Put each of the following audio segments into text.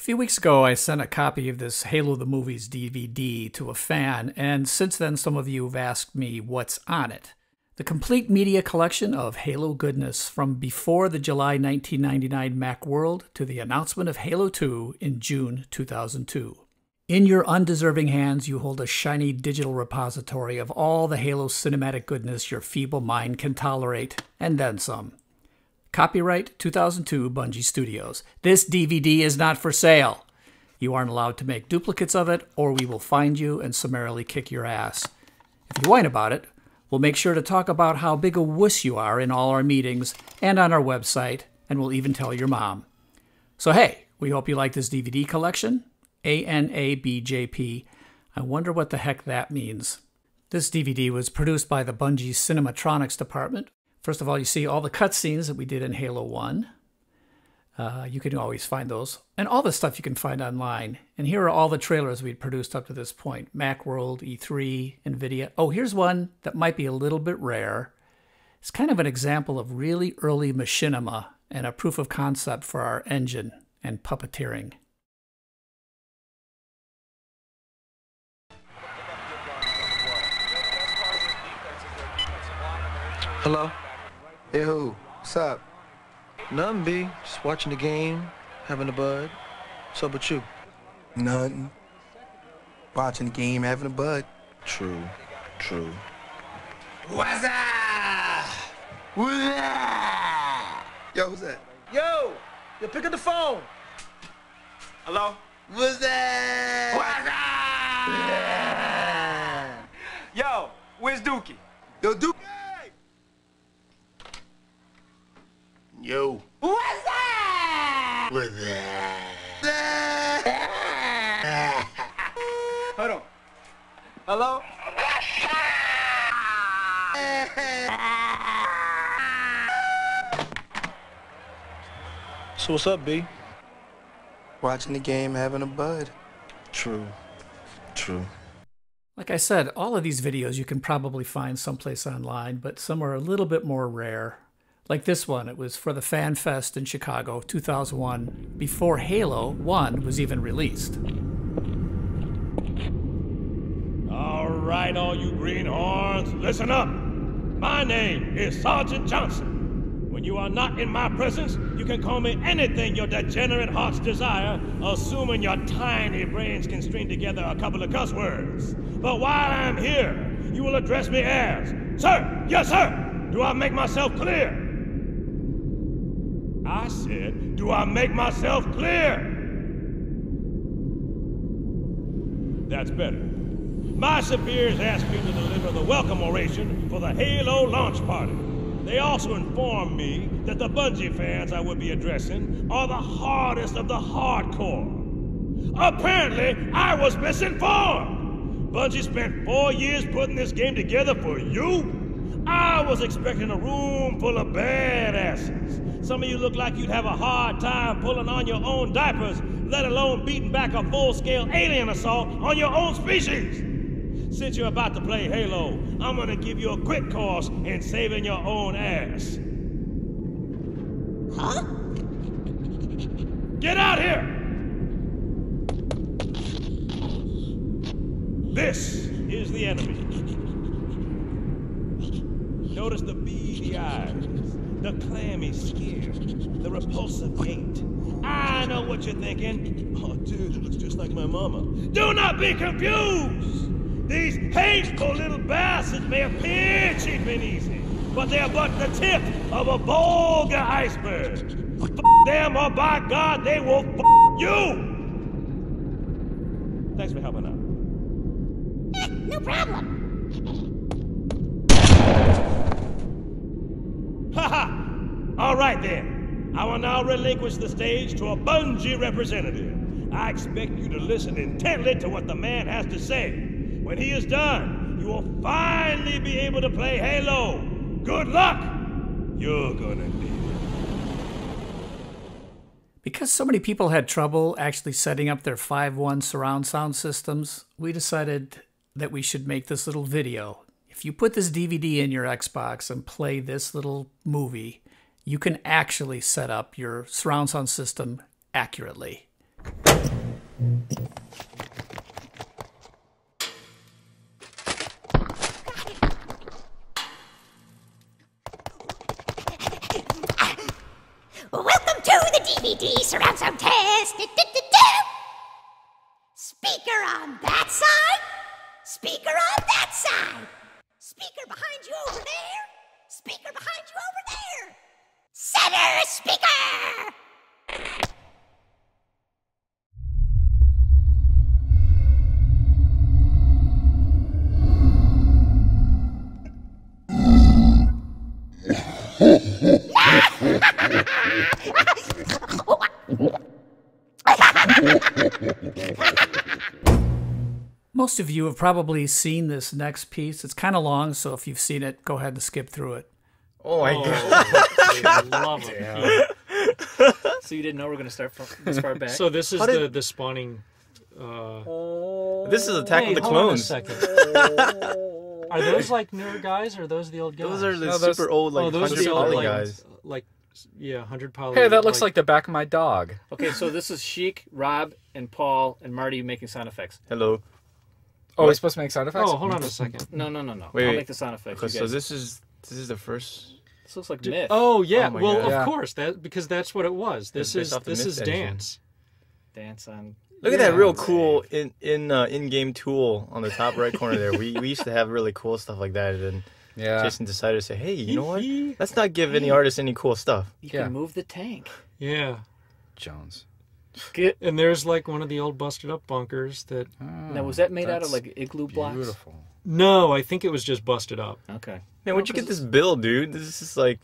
A few weeks ago, I sent a copy of this Halo the Movies DVD to a fan, and since then, some of you have asked me what's on it. The complete media collection of Halo goodness from before the July 1999 Macworld to the announcement of Halo 2 in June 2002. In your undeserving hands, you hold a shiny digital repository of all the Halo cinematic goodness your feeble mind can tolerate, and then some. Copyright 2002 Bungie Studios. This DVD is not for sale. You aren't allowed to make duplicates of it, or we will find you and summarily kick your ass. If you whine about it, we'll make sure to talk about how big a wuss you are in all our meetings and on our website, and we'll even tell your mom. So, hey, we hope you like this DVD collection. A N A B J P. I wonder what the heck that means. This DVD was produced by the Bungie Cinematronics department First of all, you see all the cutscenes that we did in Halo 1. Uh, you can always find those. And all the stuff you can find online. And here are all the trailers we'd produced up to this point Macworld, E3, NVIDIA. Oh, here's one that might be a little bit rare. It's kind of an example of really early machinima and a proof of concept for our engine and puppeteering. Hello? Hey, who? What's up? Nothing, B. Just watching the game, having a bud. What's up with you? Nothing. Watching the game, having a bud. True. True. What's up? What's up? Yo, who's that? Yo! Yo, pick up the phone. Hello? What's that? What's up? Yo, where's Dookie? Yo, Dookie! Yo. What's that? What's that? Hold on. Hello? So what's up, B? Watching the game, having a bud. True. True. Like I said, all of these videos you can probably find someplace online, but some are a little bit more rare. Like this one, it was for the Fan Fest in Chicago 2001, before Halo 1 was even released. All right, all you greenhorns, listen up. My name is Sergeant Johnson. When you are not in my presence, you can call me anything your degenerate hearts desire, assuming your tiny brains can string together a couple of cuss words. But while I'm here, you will address me as, Sir, yes, sir. Do I make myself clear? I said, do I make myself clear? That's better. My superiors asked me to deliver the welcome oration for the Halo launch party. They also informed me that the Bungie fans I would be addressing are the hardest of the hardcore. Apparently, I was misinformed. Bungie spent four years putting this game together for you? I was expecting a room full of badasses. Some of you look like you'd have a hard time pulling on your own diapers, let alone beating back a full-scale alien assault on your own species. Since you're about to play Halo, I'm gonna give you a quick course in saving your own ass. Huh? Get out here! This is the enemy. Notice the beady eyes, the clammy skin, the repulsive gait. I know what you're thinking. Oh, dude, it looks just like my mama. Do not be confused! These hateful little bastards may appear cheap and easy, but they're but the tip of a vulgar iceberg. F them, or by God, they will f you! Thanks for helping out. Eh, no problem. Ha ha! All right then. I will now relinquish the stage to a Bungie representative. I expect you to listen intently to what the man has to say. When he is done, you will finally be able to play Halo. Good luck! You're gonna need it. Because so many people had trouble actually setting up their 5.1 surround sound systems, we decided that we should make this little video if you put this DVD in your Xbox and play this little movie, you can actually set up your surround sound system accurately. Welcome to the DVD surround sound test. Speaker on that side. Speaker on that side. Speaker behind you over there. Speaker behind you over there. Center speaker. Most of you have probably seen this next piece. It's kind of long, so if you've seen it, go ahead and skip through it. Oh my god. Love it. So you didn't know we are gonna start from this far back? So this is How the did- the spawning. Uh, This is Attack hey, of the hold on a Clones. second. Are those like newer guys or are those the old guys? Those are the No, those- super old, like, oh, those are 100 the old poly like, guys. like yeah, hundred poly. Hey, that looks like the back of my dog. okay, so this is Sheik, Rob, and Paul and Marty making sound effects. Hello. Oh, we're supposed to make sound effects? Oh, hold on a second. No, no, no, no. Wait, I'll wait. make the sound effects. Okay, so this is this is the first. this looks like myth. Oh yeah, Oh my well God. of Yeah. course that because that's what it was. This based is off the this Myth is engine. dance. Dance on. Look at that Yeah. real cool in in uh, in-game tool on the top right corner there. We we used to have really cool stuff like that, and Yeah. Jason decided to say, "Hey, you know what? Let's not give any artist any cool stuff." You Yeah. can move the tank. Yeah, Jones. Get. and there's like one of the old busted up bunkers that. Now was that made out of like igloo blocks? Beautiful. No, I think it was just busted up. Okay. Man, where'd you get this bill, dude? This is like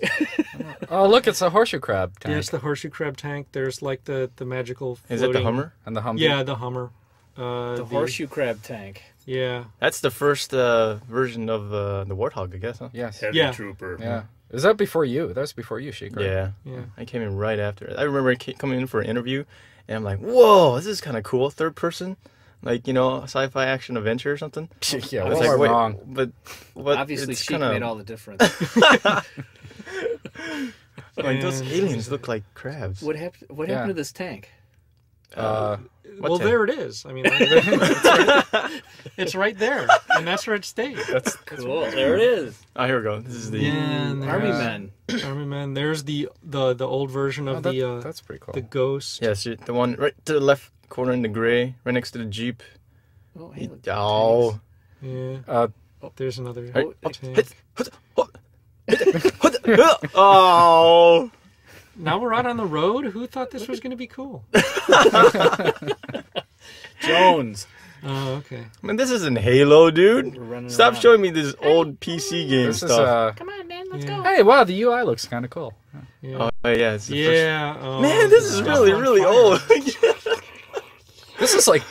Oh, look, it's a horseshoe crab tank. Yeah, it's the horseshoe crab tank. There's like the the magical. is it the Hummer? and the Humvee. Yeah, the Hummer. Uh, The horseshoe crab tank. Yeah, That's the first uh, version of uh, the Warthog, I guess. Huh? Yes. yeah. trooper. Yeah. Is that before you? That was before you, Sheik, right? Yeah, Yeah. I came in right after. I remember coming in for an interview, and I'm like, "Whoa, this is kind of cool, third person, like you know, sci-fi action adventure or something." yeah, I what was like, "Wait, wrong? But what? Obviously, it's kinda, made all the difference. like those aliens look like crabs. what happened? What Yeah. happened to this tank? Uh, What well, tank? there it is. I mean, it's, right, it's right there, and that's where it stays. That's Cool. There it is. oh, here we go. This is the Yeah, Army there's- men. Army men. There's the the the old version of oh, that- the uh, that's pretty cool. the ghost. yeah, see, the one right to the left corner in the gray, right next to the jeep. Oh, hey, look, Oh, Yeah. Uh, There's another. Right. tank. oh. Now we're out on the road. Who thought this was going to be cool? Jones. Oh, okay. Man, this isn't Halo, dude. Stop around. showing me this old PC game this is, stuff. uh, Come on, man, let's Yeah. go. hey, wow, the UI looks kind of cool. Yeah. Oh yeah, it's the first- yeah. oh, Man, this is stuff really, really fire. old. This is like.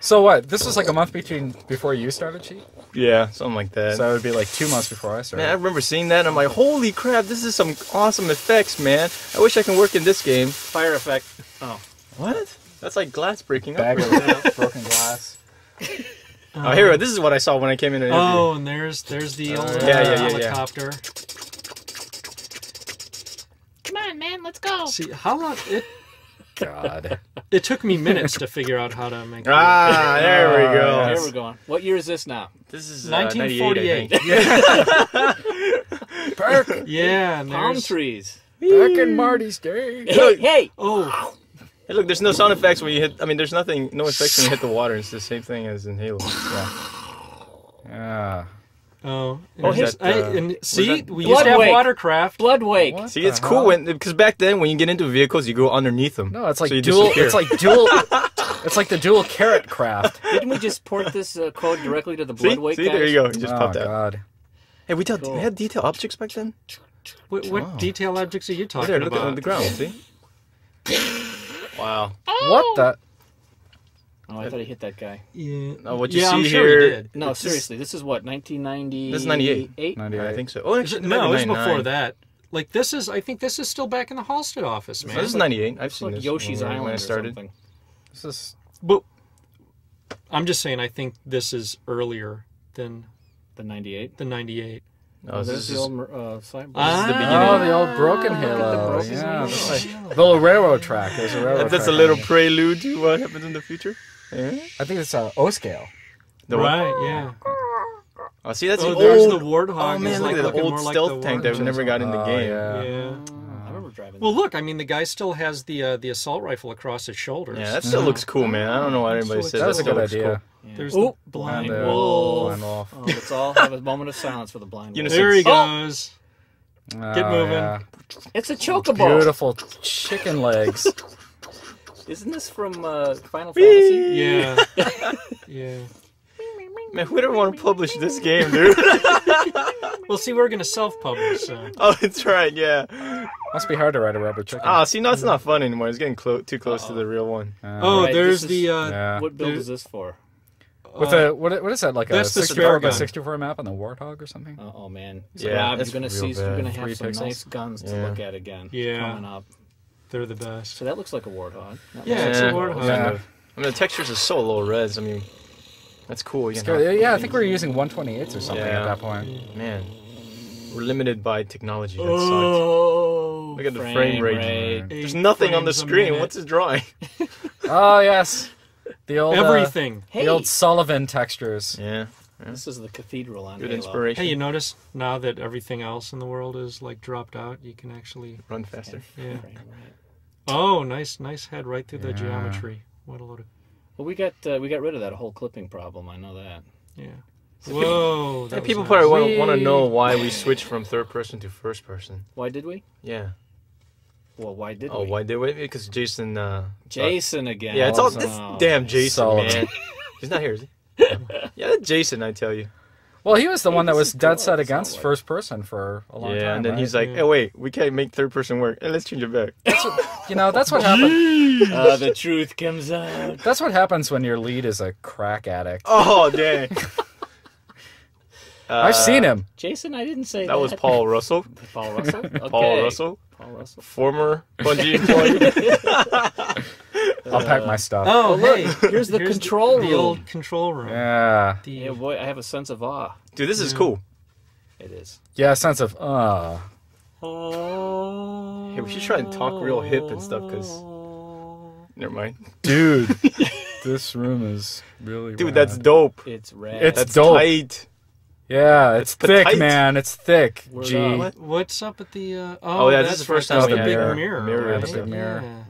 So what? This was like a month between before you started, cheat. yeah, something like that. So that would be like two months before I started. man, I remember seeing that. and I'm like, holy crap, this is some awesome effects, man. I wish I can work in this game. Fire effect. Oh. What? That's like glass breaking up. Bag of broken glass. Oh, here, this is what I saw when I came in. An. Oh, and there's there's the old yeah, yeah, uh, yeah, yeah. helicopter. Come on, man, let's go. See how long it God. it took me minutes to figure out how to make. it. Ah, there we go. Here we're going. What year is this now? This is uh, 1948. 98, Perk. Yeah, Palm there's trees. Back in Marty's day. Hey, hey. oh Hey, look, there's no sound effects when you hit. I mean, there's nothing, no effects when you hit the water. It's the same thing as in Halo. Yeah. Yeah. Oh Or is here's- that, uh, I- and see that- we used to have Bloodwake. watercraft. Bloodwake. What See, the it's cool when because back then when you get into vehicles, you go underneath them. No, it's like so dual. disappear. It's like dual. it's like the dual carrot craft. Didn't we just port this uh, code directly to the see, Bloodwake see, guys? there you go. You just oh popped out. God. Hey, we, did, Cool. we had detail objects back then. What, what Wow. detail objects are you Right talking there, look at about? on the ground. See. wow. What the? Oh, I thought he hit that guy. Yeah, Now, what you yeah, see I'm sure here- he did. No, This is- seriously, this is what 1990. This is 98. 98. I think so. Oh, actually, it- no, it was before that. Like this is, I think this is still back in the Halstead office, man. So this is 98. I've It's seen like this Yoshi's when, Island when I or started. something. This is. But I'm just saying, I think this is earlier than The 98. the '98. Oh, there's this the is- old uh, signboard. This is the beginning. Oh, the old broken Look at the Halo. broken yeah, Halo. that's like the little railroad track. There's a railroad. That's a little on prelude to what happens in the future. Yeah. I think it's uh, O scale. The what? Right, yeah. Oh, see, that's Oh, the there's old, the Warthog Oh is man, like look at the old more like stealth the tank that Warthog. never got in the Oh, game. yeah. Yeah. I remember driving. Well, look, I mean, the guy still has the uh, the assault rifle across his shoulders. Yeah, that still looks cool, man. I don't know why everybody says That was a still good looks idea. Yeah. There's Ooh, the blind Blind, uh, wolf. blind wolf. Oh, let's all have a moment of silence for the blind wolf. There he Oh! goes. Get moving. yeah. It's a chocobo. Beautiful chicken legs. Isn't this from uh, Final Fantasy? Yeah. yeah. Man, we don't want to publish this game, dude? Well, see, we're gonna self-publish. So. oh, that's right, yeah. Must be hard to ride a rubber chicken. Ah, see, no, it's not fun anymore. It's getting clo- too close to the real one. Uh, Oh, Right, there's this the. is- Uh, yeah. What build There- is this for? With uh, a what? What is that? Like a that's the 64 spare by 64 map on the Warthog or something? Oh, oh, man. So, Yeah, Rob, that's you're gonna real see. You're gonna have Three some pixels. nice guns to look at again. Yeah. Coming up. They're the best. So that looks like a warthog. That Yeah, looks it's a like warthog. Yeah. I mean, the textures are so low res. I mean, that's cool. You know? Yeah, I think we were using 128s or something Yeah. at that point. Man, we're limited by technology. That sucks. Oh, Look at the frame rate. Eight There's nothing on the screen. What's his drawing? Oh yes, the old uh, Everything. Hey, the old Sullivan textures. Yeah, this is the cathedral on good Halo. inspiration. Hey, you notice now that everything else in the world is like dropped out, you can actually. Run faster. Yeah. Frame rate. Oh, nice, nice head right through the geometry. What a load of. Well, we got uh, we got rid of that whole clipping problem. I know that. Yeah. Whoa. that people nice. probably want, We- want to know why we switched from third person to first person. Why did we? Yeah. Well, why did Oh, we? why did we? Because Jason. Uh, Jason again. yeah, it's all this no. damn Jason, Solid. man. He's not here, is he? Yeah, Jason. I tell you. Well, he was the one that was dead set against solid. first person for a long yeah, time. and then right? he's like, Yeah. "Hey, wait, we can't make third person work. Hey, let's change it back." you know, that's what happens. Uh, the truth comes out. That's what happens when your lead is a crack addict. oh, dang. I've seen him. Jason, I didn't say that. That was Paul Russell. Paul Russell. Okay. Paul Russell, Paul Russell. former Bungie employee. I'll pack my stuff. Oh, look, hey. here's the control the, room. old control room. Yeah, The, Yeah, boy, I have a sense of awe. Dude, this is cool. It is. yeah, a sense of uh. Oh. Hey, we should try and talk real hip and stuff, cause never mind. Dude, this room is really. Dude, rad. that's dope. It's rad. It's That's dope. tight. yeah, it's That's thick, petite. man. It's thick. Word G. up. What? What's up at the? Uh, oh, Oh, yeah, this that's is the first time that's we the big had a mirror. mirror, right? the big mirror. Yeah.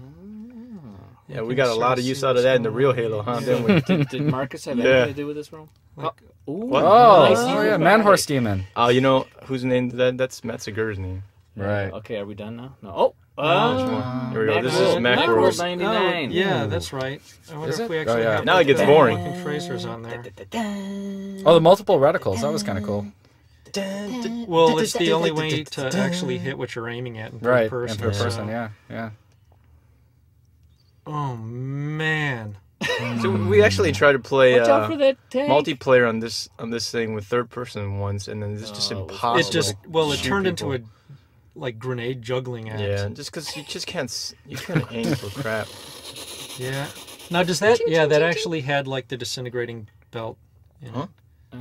Yeah, we got a lot of of use out of that in the real. Halo, huh? Yeah. Didn't we? did, did Marcus have Yeah. anything to do with this room? Like, Ooh, What? Oh, nice. oh yeah, Right. man horse demon. Oh, you know whose name that? That's Matt Segur's name. Right. Okay, are we done now? No. Oh. Uh, Uh, Here we go. This Macworld- is Macworld Macworld. 99. Oh, yeah, that's right. I wonder Is if it? we actually Oh, yeah. have Now it gets the boring. fucking tracers on there. Oh, the multiple reticles. That was kind of cool. Well, it's the only way to actually hit what you're aiming at in third Right. person. in third so- person. Yeah. Yeah. Oh man. So we actually tried to play Watch out uh, for that tank. multiplayer on this on this thing with third person once, and then it's just Oh, it impossible. It just well, it shoot turned people. into a like grenade juggling act. yeah, just because you just can't s- you can't aim for crap. Yeah. Now does that? Yeah, that actually had like the disintegrating belt. In Huh? it.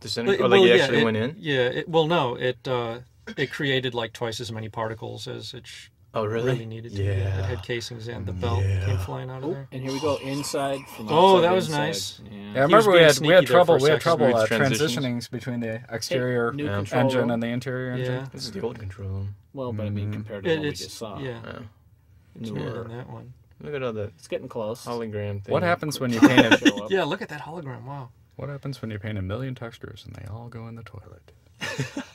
Disintegrate. Well, Oh, like you yeah, actually it- went in. Yeah. It, well, no. It uh, it created like twice as many particles as it sh- Oh, really? really needed to. Yeah. Yeah. It had casings in. The belt came flying out of there. And here we go inside. From Oh, outside that was inside. nice. Yeah. Yeah, I remember we had we had trouble we had trouble uh, transitioning between the exterior new Yeah. control engine and the interior engine. Yeah. This is the old control room. Well, but I mean, compared to It, what we just saw, yeah. Yeah. It's Newer. newer than that one. Look at all the it's getting close. hologram thing. What happens when you paint a, Yeah. Look at that hologram. Wow. What happens when you paint a million textures and they all go in the toilet?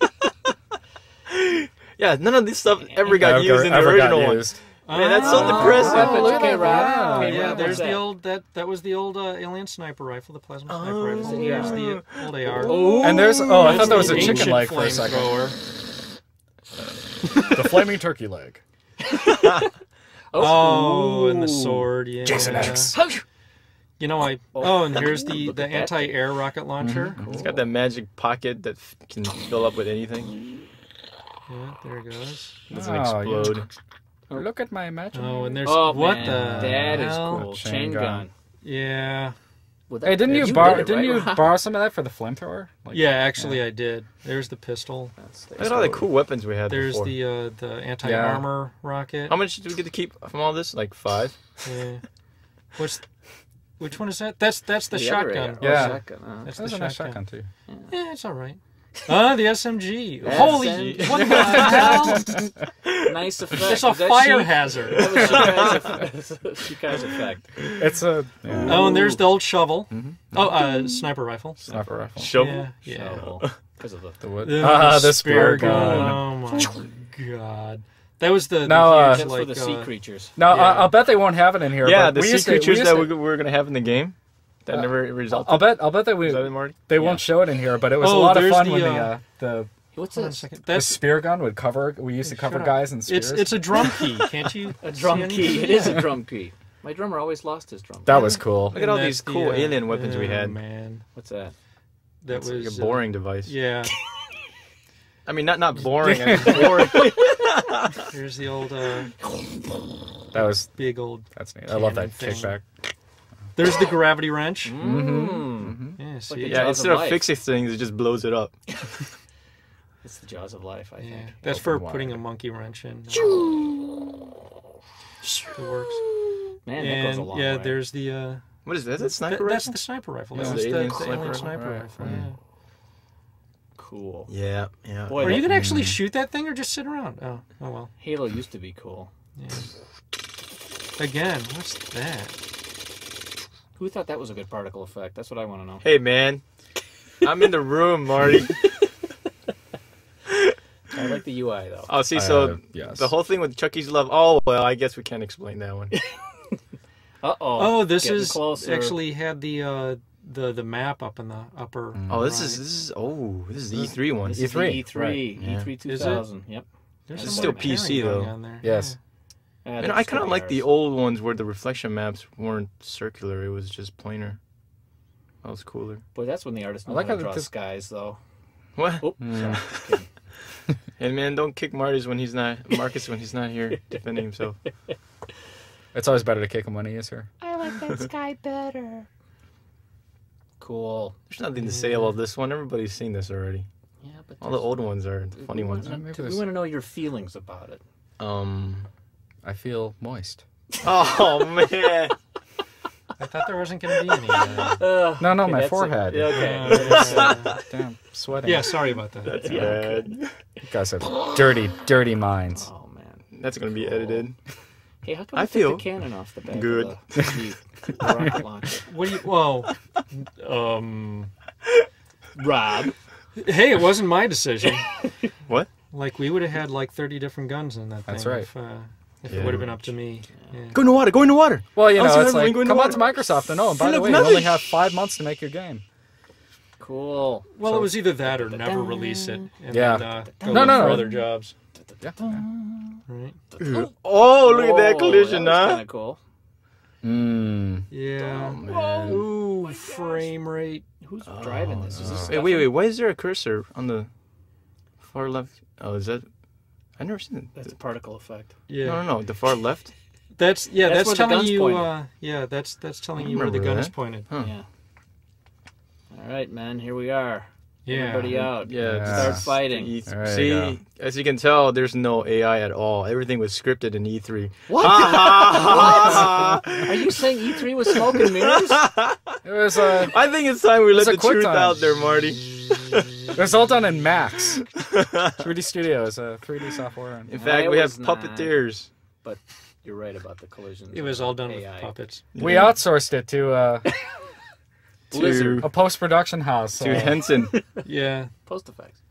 Yeah, none of this stuff ever got Ever- used in the got original one. used. Man, that's so Ah. depressing. Weapons. look at that. Yeah. Okay, Yeah, Rob, there's what's the old that that was the old uh, alien sniper rifle, the plasma sniper Oh, rifle. yeah. Here's the old AR. Oh, And there's oh, I thought that was a chicken leg for a second. flamethrower. The flaming turkey leg. Oh, and the sword. Yeah. Jason X. You know, I. Oh, and here's the the anti-air rocket launcher. It's got that magic pocket that can fill up with anything. Yeah, there it goes. It doesn't Oh, yeah. explode. Look at my imaginary. Oh, and there's Oh, what man, the that is hell? cool. Chain Chain gun. gun. Yeah. Would Hey, didn't you, did borrow? didn't right? you borrow some of that for the flamethrower? Like, yeah, actually, I did. There's the pistol. Look at all the cool weapons we had There's before. the uh, the anti armor rocket. How much did we get to keep from all this? Like five? Yeah. What's which one is that? That's that's the, The other shotgun. AR. Oh, Yeah. shotgun, uh, That's That was the a nice shotgun. shotgun too. Yeah, it's all right. Ah, the SMG. Holy, SMG. what the hell? nice effect. It's a fire Sheik? hazard. That was Shikai's effect. Shikai's effect. It's a yeah. Oh, and there's the old shovel. Oh, uh, sniper rifle. sniper rifle. Shovel? Yeah, yeah. Shovel. Because of the. The wood. The ah, the spear spear gun. Oh my god. That was the, the Now, uh, huge, That's like, for the sea uh, creatures. Now Yeah. I, I'll bet they won't have it in here. Yeah, but the we sea used to- we creatures used that to- we, we were going to have in the game that Uh, never resulted. I'll bet. I'll bet that we that they Yeah. won't show it in here. But it was a Oh, lot of fun the, when the uh, uh, the What's Hold a this? the spear gun would cover. We used to cover up. guys in spears. it's it's a drum key. Can't you? A drum anything? key. It is a drum key. My drummer always lost his drum. that was cool. Look at all that's these the, cool uh, alien weapons we oh, had. Man, What's that? that It's was like a uh, boring device. yeah. I mean, not not boring. I mean, boring. Here's the old uh, That was big old. that's neat. I love that thing. kickback. There's the gravity wrench. Mm. Yeah, see, the yeah, Jaws instead of of life. fixing things, it just blows it up. It's the jaws of life, I yeah. think. That's for Open putting a monkey wrench in. It works. Man, that goes a And long yeah, way. there's the. Uh, What is that? Is that that- sniper that's rifle? the sniper rifle. That's That's the the, alien the sniper alien rifle? Right. rifle. Mm. Yeah. cool. Yeah, yeah. Boy, Are you that- gonna actually shoot that thing or just sit around? Oh, oh well. Halo used to be cool. Yeah. Again, what's that? Who thought that was a good particle effect? That's what I want to know. Hey, man. I'm in the room, Marty. I like the UI though. Oh, see, so Uh, yes. the whole thing with Chucky's love. Oh, well, I guess we can't explain that one. Uh oh. Oh, this Getting is closer. actually had the uh, the the map up in the upper. Oh, this is this is oh, this is the E3 one. This is the E3, E3, yeah. E3 Is it? 2000. Yep. There's It's some still PC though. on there. Yes. Uh, You that know, I kind of like the old ones where the reflection maps weren't circular; it was just planar. That was cooler. Boy, that's when the artist I knew like how how to draw this- skies, though. What? Oh, sorry. just. Hey, man, don't kick Marty's when he's not Marcus when he's not here defending himself. It's always better to kick him when he is here. I like that sky better. Cool. There's nothing to say about this one. Everybody's seen this already. Yeah, but All the old ones are the funny we ones. wanna- we want to know your feelings about it. Um. I feel moist. Oh man. I thought there wasn't going to be any. Uh, Uh, No, no, okay, my that's it. forehead. Yeah, okay. uh, Damn, sweating. yeah, sorry about that. That's Yeah, bad. You guys have dirty, dirty minds. Oh man. That's gonna be edited. Hey, how come I I feel feel the cannon off the back good. the, the? What do you? Whoa. Um. Rob. Hey, it wasn't my decision. What? Like we would have had like thirty different guns in that thing. That's thing. right. If, uh, if Yeah. it would have been up to me. Yeah. Go in the water. Go in the water. Well, you know, it's like, come the on to Microsoft and oh, and by the of way, you only have five months to make your game. Cool. Well, So- it was either that or never release it. And Yeah. Then, uh, No, go look no, for no. other jobs. Yeah. Right. Oh, look at that collision, that huh? Kind of cool. Mmm. Yeah. Man. Ooh, frame rate. Who's driving this? Is this Wait, wait, wait. Why is there a cursor on the far left? Oh, is that? I never seen it. That's a particle effect. Yeah. No, no, no. The far left. That's yeah. That's That's, where the telling gun's you. pointed. Uh, yeah, that's that's telling you where the gun is pointed. Huh. Yeah. All right, man. Here we are. Yeah. Everybody out. Yeah. Yeah. Start just fighting. E- There you See, go. as you can tell, there's no AI at all. Everything was scripted in E E3. What? what? Are you saying E3 was smoke and mirrors? It was uh, I think it's time we let the truth time. out there, Marty. It was all done in Max. 3D Studio is a 3D software. And, In fact, it we have was not. puppeteers. But you're right about the collisions. It was all done with AI. puppets. we outsourced it to uh, To, a post production house. to uh, Henson. Yeah. Post effects.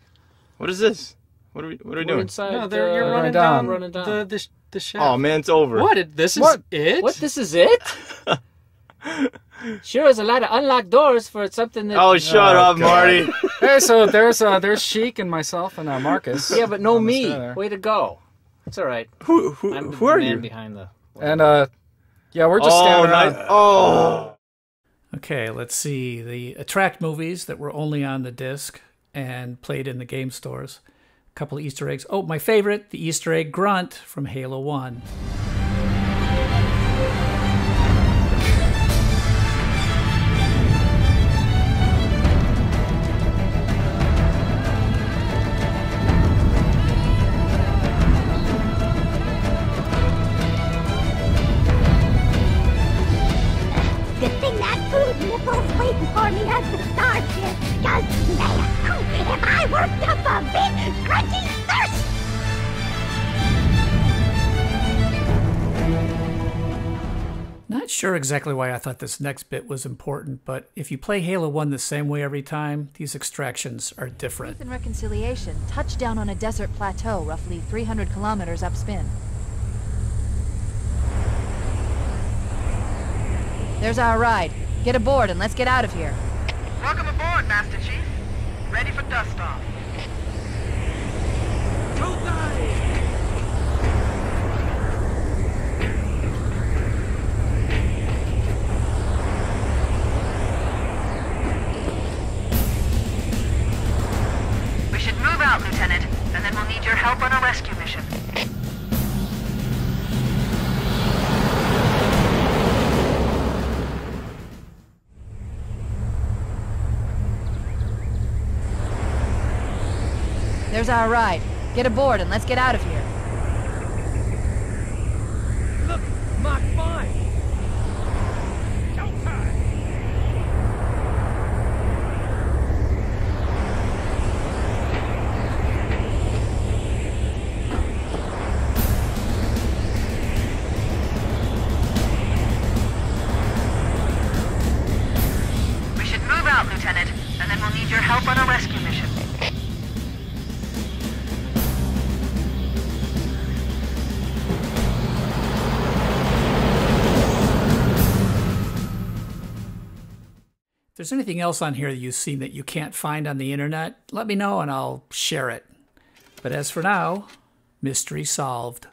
What is this? What are we? What are we We're doing? inside. No, they're, you're uh, running down. down, running down. the the, sh- the shaft. Oh man, it's over. What? This is What? it? What? This is it? sure, there's a lot of unlocked doors for something that. Oh, shut Oh, up, God. Marty. Hey, so there's uh, there's Sheik and myself and uh, Marcus. yeah, but no me. stair. Way to go. It's all right. who who, I'm the who are man you? behind the. And uh, yeah, we're just oh, standing nice. around. Oh. Okay, let's see. The attract movies that were only on the disc and played in the game stores. A couple of Easter eggs. Oh, my favorite, the Easter egg grunt from Halo 1. For me as the starship. Cause man, if I worked up a big grunty thirst. Not sure exactly why I thought this next bit was important, but if you play Halo 1 the same way every time, these extractions are different. In reconciliation, touch down on a desert plateau roughly 300 kilometers upspin. There's our ride. Get aboard and let's get out of here. Welcome aboard, Master Chief. Ready for dust off. We Our ride. Get aboard and let's get out of here. There's anything else on here that you've seen that you can't find on the internet, let me know and I'll share it. But as for now, mystery solved.